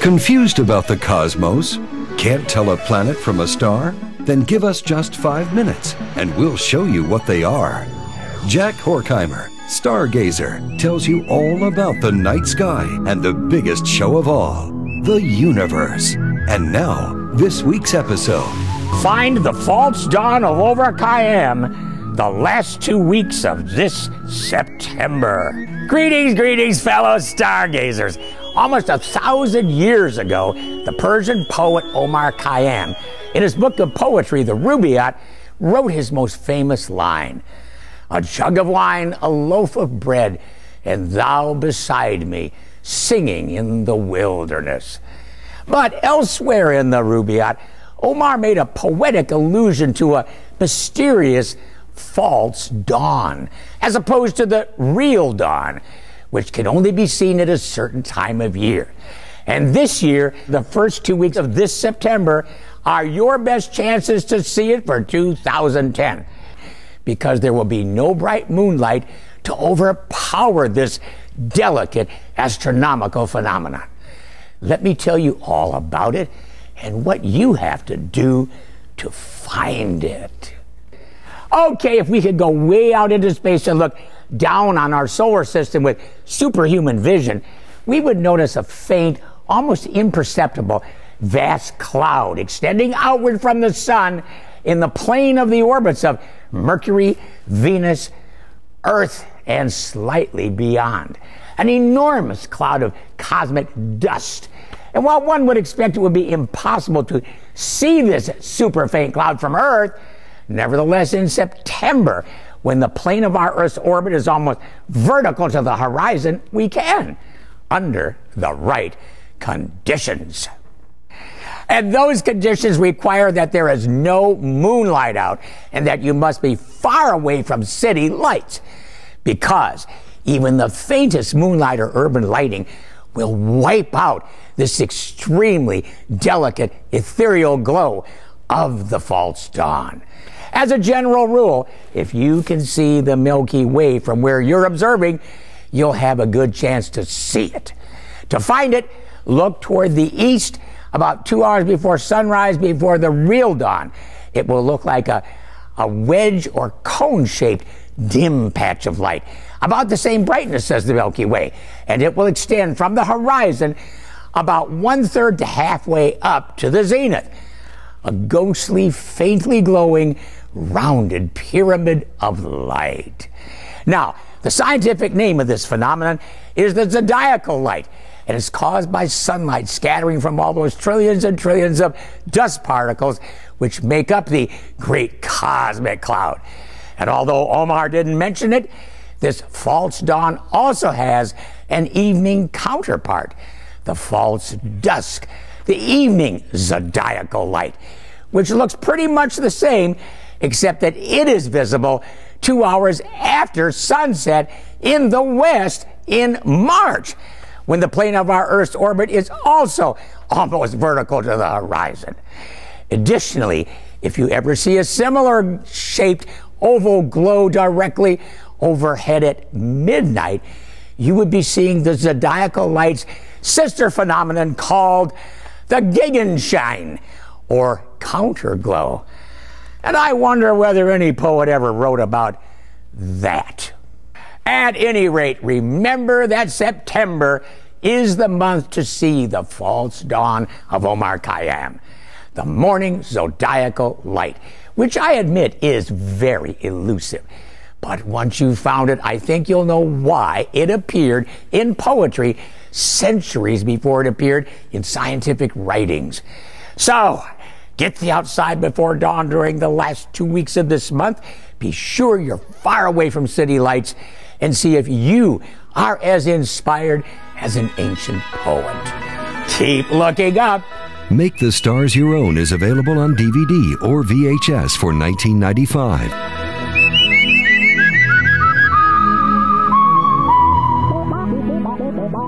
Confused about the cosmos? Can't tell a planet from a star? Then give us just five minutes and we'll show you what they are. Jack Horkheimer, stargazer, tells you all about the night sky and the biggest show of all, the universe. And now, this week's episode. Find the false dawn of Omar Khayyam the last two weeks of this September. Greetings, greetings, fellow stargazers. Almost a thousand years ago, the Persian poet Omar Khayyam, in his book of poetry, The Rubaiyat, wrote his most famous line A jug of wine, a loaf of bread, and thou beside me, singing in the wilderness. But elsewhere in the Rubaiyat, Omar made a poetic allusion to a mysterious false dawn, as opposed to the real dawn, which can only be seen at a certain time of year. And this year, the first two weeks of this September are your best chances to see it for 2010 because there will be no bright moonlight to overpower this delicate astronomical phenomenon. Let me tell you all about it and what you have to do to find it. Okay, if we could go way out into space and look down on our solar system with superhuman vision, we would notice a faint, almost imperceptible, vast cloud extending outward from the sun in the plane of the orbits of Mercury, Venus, Earth, and slightly beyond. An enormous cloud of cosmic dust. And while one would expect it would be impossible to see this super faint cloud from Earth, Nevertheless, in September, when the plane of our Earth's orbit is almost vertical to the horizon, we can, under the right conditions. And those conditions require that there is no moonlight out and that you must be far away from city lights because even the faintest moonlight or urban lighting will wipe out this extremely delicate ethereal glow of the false dawn. As a general rule, if you can see the Milky Way from where you're observing, you'll have a good chance to see it. To find it, look toward the east about two hours before sunrise, before the real dawn. It will look like a, a wedge or cone shaped dim patch of light, about the same brightness as the Milky Way, and it will extend from the horizon about one third to halfway up to the zenith. A ghostly, faintly glowing, rounded pyramid of light. Now, the scientific name of this phenomenon is the zodiacal light, and it's caused by sunlight scattering from all those trillions and trillions of dust particles which make up the great cosmic cloud. And although Omar didn't mention it, this false dawn also has an evening counterpart, the false dusk, the evening zodiacal light, which looks pretty much the same except that it is visible two hours after sunset in the west in March, when the plane of our Earth's orbit is also almost vertical to the horizon. Additionally, if you ever see a similar shaped oval glow directly overhead at midnight, you would be seeing the zodiacal light's sister phenomenon called the Gegenschein, or counterglow. And I wonder whether any poet ever wrote about that. At any rate, remember that September is the month to see the false dawn of Omar Khayyam, the morning zodiacal light, which I admit is very elusive. But once you've found it, I think you'll know why it appeared in poetry centuries before it appeared in scientific writings. So, Get the outside before dawn during the last two weeks of this month. Be sure you're far away from city lights and see if you are as inspired as an ancient poet. Keep looking up. Make the Stars Your Own is available on DVD or VHS for 1995.